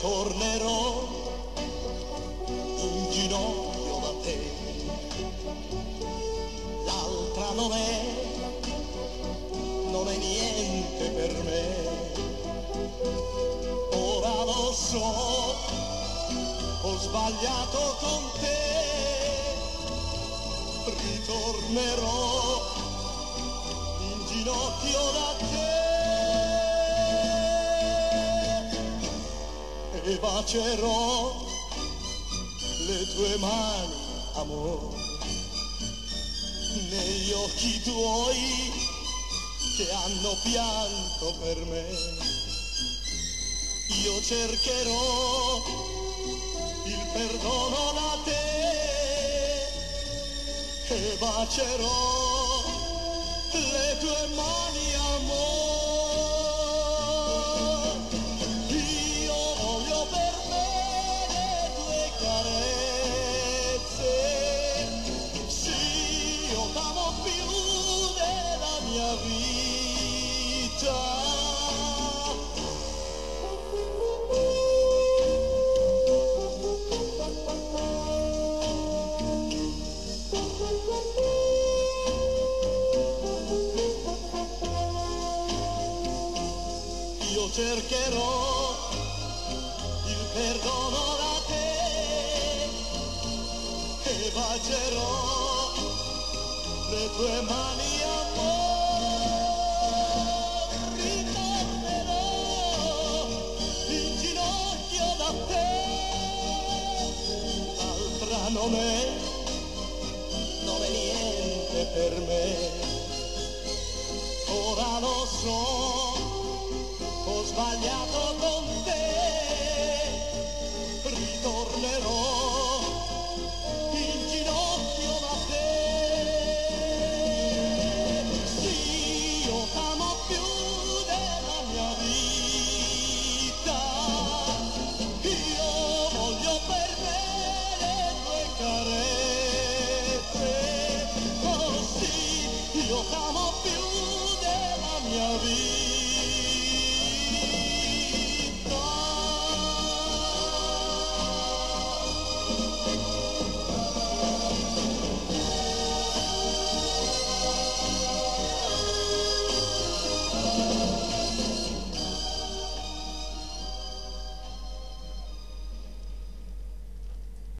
tornerò in ginocchio da te. L'altra non è, non è niente per me. Ora lo so, ho sbagliato con te. Ritornerò in ginocchio da te. Bacerò le tue mani, amore, negli occhi tuoi che hanno pianto per me. Io cercherò il perdono da te e bacerò le tue mani, amore. Cercherò il perdono da te e bacerò le tue mani amore. Ritornerò in ginocchio da te, altra non è, non è niente per me. campeão da minha vida.